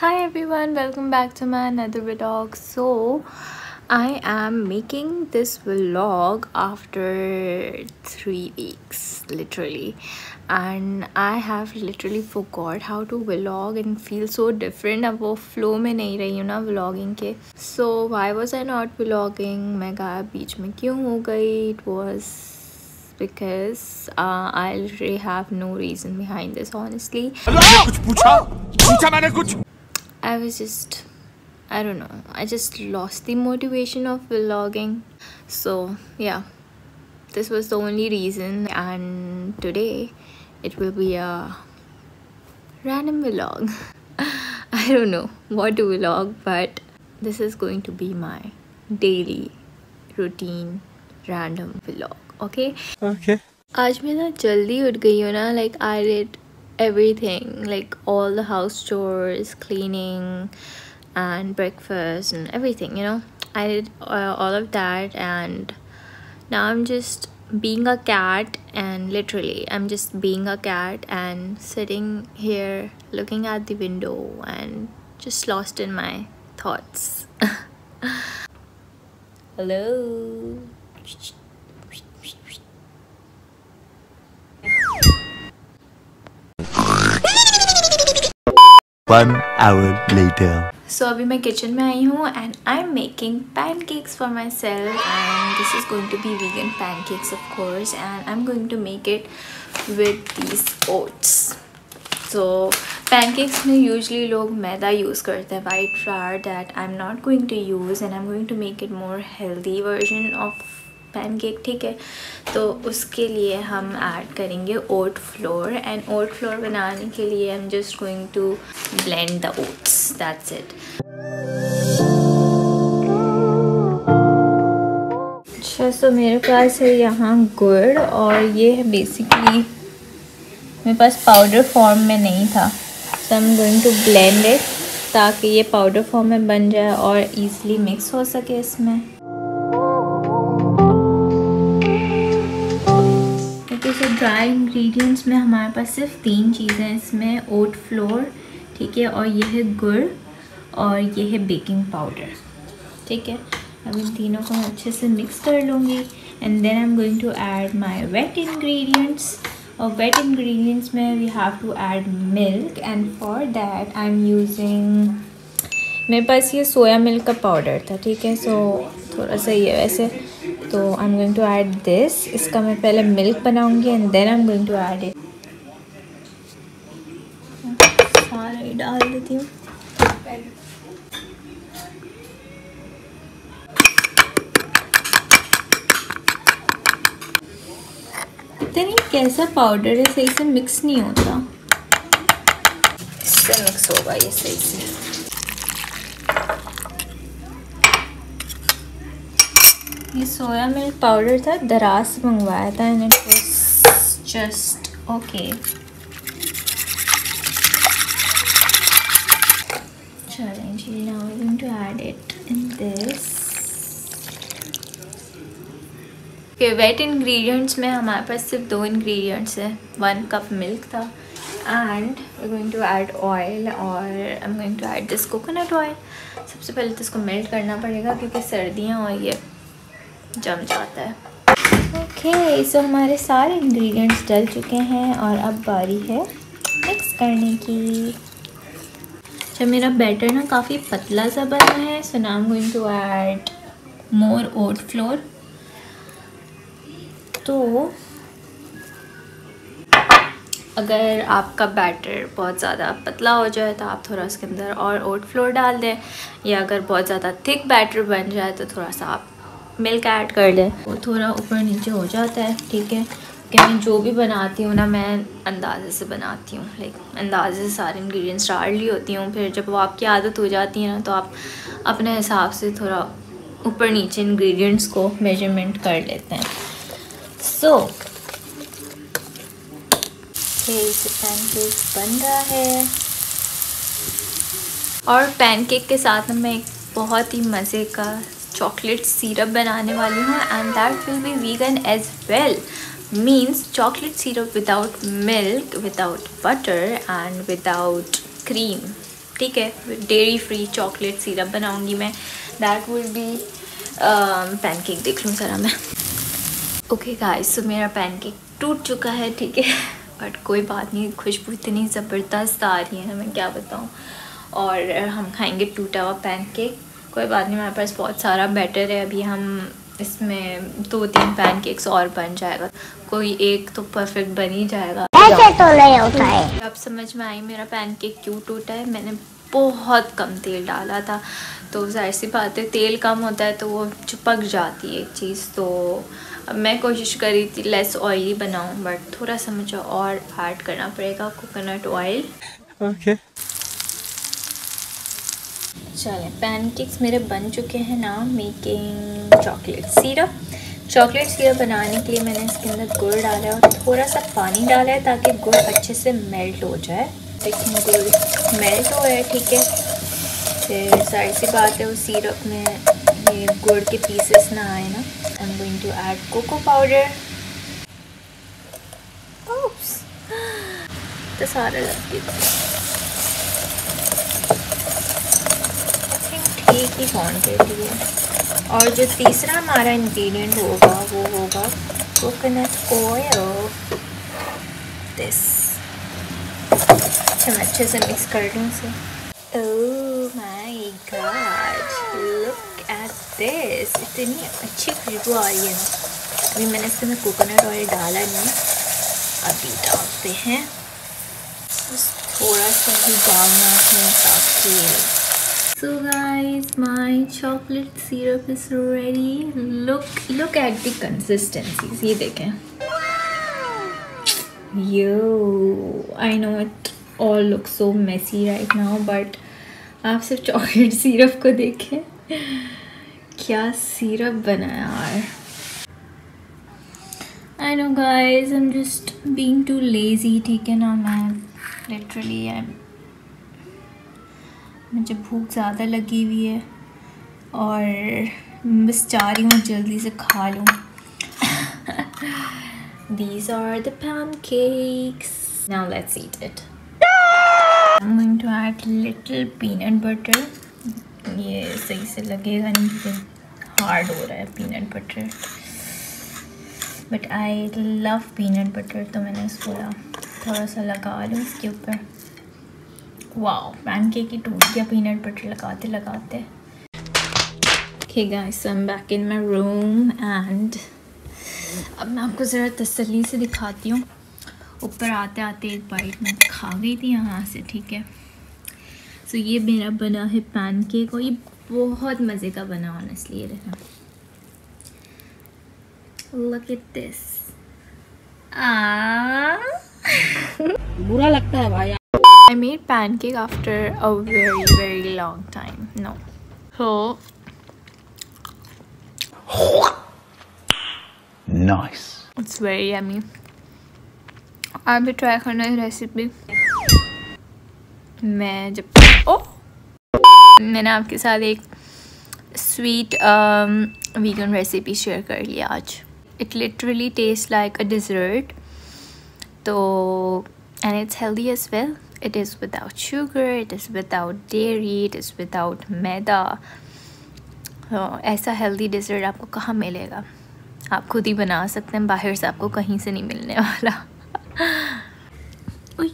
hi everyone welcome back to my another vlog so i am making this vlog after three weeks literally and i have literally forgot how to vlog and feel so different अब वो flow में नहीं रही हूँ ना vlogging के so why was i not vlogging मैं गायब बीच में क्यों हो गई it was because uh, I really have no reason behind this honestly. कुछ पूछा? पूछा मैंने कुछ? I was just I don't know I just lost the motivation of vlogging so yeah this was the only reason and today it will be a random vlog I don't know what to vlog but this is going to be my daily routine random vlog okay okay आज मैं ना जल्दी उठ गई हूँ ना like I did everything like all the house chores cleaning and breakfast and everything you know? I did uh, all of that and now i'm just being a cat and literally i'm just being a cat and sitting here looking at the window and just lost in my thoughts. Hello One hour later. So अभी मैं kitchen में आई हूँ and I'm making pancakes for myself and this is going to be vegan pancakes of course and I'm going to make it with these oats. So pancakes में usually लोग मैदा use करते हैं white flour that I'm not going to use and I'm going to make it more healthy version of pancake ठीक है तो उसके लिए हम ऐड करेंगे oat flour and oat flour बनाने के लिए I am just going to blend the oats that's it अच्छा सो मेरे पास है यहाँ गुड़ और ये है बेसिकली मेरे पास पाउडर फॉर्म में नहीं था। So I am going to blend it ताकि ये पाउडर फॉर्म में बन जाए और इजीली मिक्स हो सके इसमें। तो ड्राई इंग्रेडिएंट्स में हमारे पास सिर्फ़ तीन चीज़ें हैं। इसमें ओट फ्लोर ठीक है, और ये है गुड़ और ये है बेकिंग पाउडर ठीक है। अब इन तीनों को मैं अच्छे से मिक्स कर लूँगी and then I am going to add my wet ingredients और वेट इंग्रेडिएंट्स में we have to add milk and for that I am using मेरे पास ये सोया मिल्क का पाउडर था, ठीक है। सो थोड़ा सा ये वैसे तो I am going to add this इसका मैं पहले मिल्क बनाऊँगी and then I am going to add it सारा डाल देती हूँ। पता नहीं कैसा पाउडर है, सही से मिक्स नहीं होता। इससे मिक्स होगा ये सही से। ये सोया मिल्क पाउडर था, दराज मंगवाया था and it was just okay now I going to add it in this के वेट इंग्रेडिएंट्स में हमारे पास सिर्फ़ दो इंग्रेडिएंट्स हैं. वन कप मिल्क था and we going to add oil और I am going to add this coconut oil सबसे पहले तो इसको मेल्ट करना पड़ेगा क्योंकि सर्दियाँ और ये जम जाता है. ओके okay, सो so हमारे सारे इंग्रेडिएंट्स डल चुके हैं और अब बारी है मिक्स करने की. अच्छा मेरा बैटर ना काफ़ी पतला सा बना है। So now going to add more oat flour तो अगर आपका बैटर बहुत ज़्यादा पतला हो जाए तो आप थोड़ा उसके अंदर और ओट फ्लोर डाल दें। या अगर बहुत ज़्यादा थिक बैटर बन जाए तो थोड़ा सा आप मिल्क ऐड कर लें। वो थोड़ा ऊपर नीचे हो जाता है, ठीक है? कि मैं जो भी बनाती हूँ ना, मैं अंदाजे से बनाती हूँ। लाइक अंदाजे से सारे इंग्रेडिएंट्स डाल ली होती हूँ। फिर जब वो आपकी आदत हो जाती है ना तो आप अपने हिसाब से थोड़ा ऊपर नीचे इंग्रेडिएंट्स को मेज़रमेंट कर लेते हैं। सो पैनकेक बन रहा है। और पैनकेक के साथ मैं एक बहुत ही मज़े का चॉकलेट सिरप बनाने वाली हूँ and that will be vegan as well means chocolate syrup without milk without butter and without cream ठीक है? डेयरी फ्री चॉकलेट सिरप बनाऊँगी मैं. दैट विल बी पैनकेक देख लूँ ज़रा मैं. ओके गाइस तो मेरा पैनकेक टूट चुका है, ठीक है? बट कोई बात नहीं, खुशबू इतनी ज़बरदस्त आ रही है, मैं क्या बताऊँ? और हम खाएँगे टूटा हुआ पैनकेक कोई बात नहीं, हमारे पास बहुत सारा बैटर है. अभी हम इसमें दो तीन पैनकेक्स और बन जाएगा। कोई एक तो परफेक्ट बन ही जाएगा। ऐसे तो नहीं होता है। अब समझ में आई मेरा पैनकेक क्यों टूटा है? मैंने बहुत कम तेल डाला था। तो ज़ाहिर सी बात है तेल कम होता है तो वो चिपक जाती है एक चीज़। तो अब मैं कोशिश करी थी लेस ऑयली बनाऊँ बट थोड़ा सा मुझे और ऐड करना पड़ेगा कोकोनट ऑयल Okay. चलें पैनकेक्स मेरे बन चुके हैं ना making chocolate syrup chocolate syrup बनाने के लिए मैंने इसके अंदर गुड़ डाला है और थोड़ा सा पानी डाला है ताकि गुड़ अच्छे से मेल्ट हो जाए। लेकिन गुड़ मेल्ट हो है, ठीक है। फिर सारी सी बात है, उस सिरप में ये गुड़ के पीसेस ना आए ना। I am going to add cocoa powder तो सारा लग गया। ठीक ही क्वान्टिटी है और जो तीसरा हमारा इंग्रेडिएंट होगा, वो होगा कोकोनट ऑयल दिस मैं अच्छे से मिक्स कर लूँ इसे। गॉड लुक एट दिस इतनी अच्छी खुशबू आ रही है ना। अभी मैंने अंदर कोकोनट ऑयल डाला नहीं। अभी डालते हैं। थोड़ा सा ही डालना है ताकि so guys my chocolate syrup is ready look look at the consistencies ये देखें yo I know it all looks so messy right now but आप सिर्फ़ चॉकलेट सिरप को देखें क्या सिरप बना यार I know guys I'm just being too lazy ठीक है ना मैं literally I'm मुझे भूख ज़्यादा लगी हुई है और बस चाह रही हूँ जल्दी से खा लूँ These are the pancakes. Now let's eat it. I'm going to add little peanut butter. ये सही से लगेगा नहीं क्योंकि हार्ड हो रहा है peanut butter but I love peanut butter तो मैंने इसको थोड़ा सा लगा लूँ इसके ऊपर वाओ पैनकेक ही टूट गया पीनट बटर लगाते लगाते। Okay guys I am back in my room and अब मैं आपको ज़रा तसल्ली से दिखाती हूँ। ऊपर आते आते एक बाइट मैं खा गई थी यहाँ से ठीक है? सो so, ये मेरा बना है पैनकेक और ये बहुत मज़े का बना ऑनेस्टली ये देखना। लुक एट दिस बुरा लगता है भाई। I made pancake after a very very long time. No. So Nice. it's very yummy. आप भी ट्राई करना है रेसिपी मैं जब ओ मैंने आपके साथ एक स्वीट वीगन रेसिपी शेयर कर लिया आज it literally taste like a dessert तो and it's healthy as well it is without sugar, it is without dairy, it is without maida. तो ऐसा हेल्दी डिज़र्ट आपको कहाँ मिलेगा? आप खुद ही बना सकते हैं, बाहर से आपको कहीं से नहीं मिलने वाला। ओए,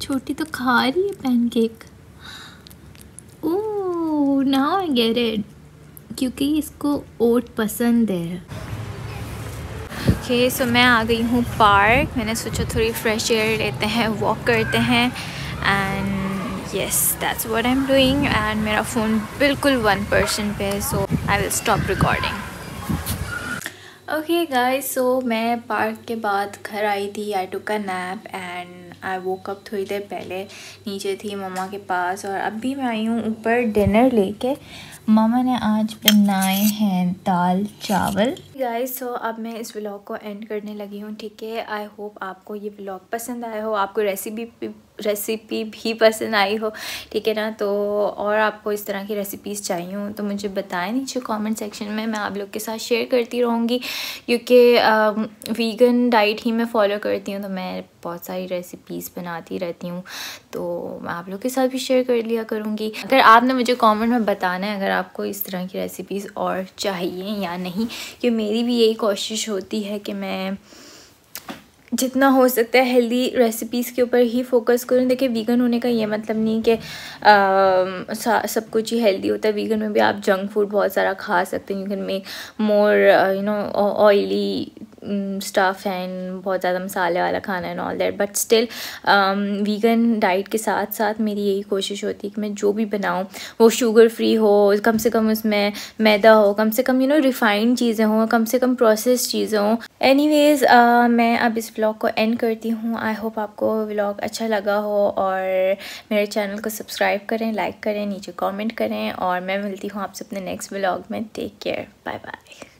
छोटी तो खा रही है pancake oh now I get it क्योंकि इसको ओट पसंद है। ओके सो मैं आ गई हूँ पार्क मैंने सोचा थोड़ी फ्रेश एयर लेते हैं वॉक करते हैं. And yes that's what I am doing and मेरा फ़ोन बिल्कुल वन परसेंट पे है so I will stop recording okay guys so मैं पार्क के बाद घर आई थी I took a nap and I woke up थोड़ी देर पहले. नीचे थी मम्मा के पास और अब भी मैं आई हूँ ऊपर डिनर लेके. मामा ने आज बनाए हैं दाल चावल। गाइस सो अब मैं इस व्लॉग को एंड करने लगी हूँ, ठीक है? आई होप आपको ये व्लॉग पसंद आया हो, आपको रेसिपी रेसिपी भी पसंद आई हो, ठीक है ना? तो और आपको इस तरह की रेसिपीज़ चाहिए हो तो मुझे बताएँ नीचे कमेंट सेक्शन में, मैं आप लोग के साथ शेयर करती रहूँगी। क्योंकि वीगन डाइट ही मैं फॉलो करती हूँ तो मैं बहुत सारी रेसिपीज़ बनाती रहती हूँ तो मैं आप लोग के साथ भी शेयर कर लिया करूँगी। अगर आपने मुझे कमेंट में बताना है, अगर आपको इस तरह की रेसिपीज़ और चाहिए या नहीं कि मेरी भी यही कोशिश होती है कि मैं जितना हो सकता है हेल्दी रेसिपीज़ के ऊपर ही फोकस करूँ। देखिए वीगन होने का ये मतलब नहीं कि सब कुछ ही हेल्दी होता है। वीगन में भी आप जंक फ़ूड बहुत सारा खा सकते हैं। You can make more you know oily stuff and बहुत ज़्यादा मसाले वाला खाना and all that but still vegan diet के साथ साथ मेरी यही कोशिश होती है कि मैं जो भी बनाऊँ वो शुगर फ्री हो कम से कम उसमें मैदा हो कम से कम यू नो रिफ़ाइंड चीज़ें हों कम से कम प्रोसेस चीज़ें हों. एनी uh, मैं अब इस ब्लॉग को एंड करती हूँ. आई होप आपको ब्लॉग अच्छा लगा हो और मेरे चैनल को सब्सक्राइब करें लाइक करें नीचे कॉमेंट करें और मैं मिलती हूँ आपसे अपने नेक्स्ट ब्लॉग में. Take care bye bye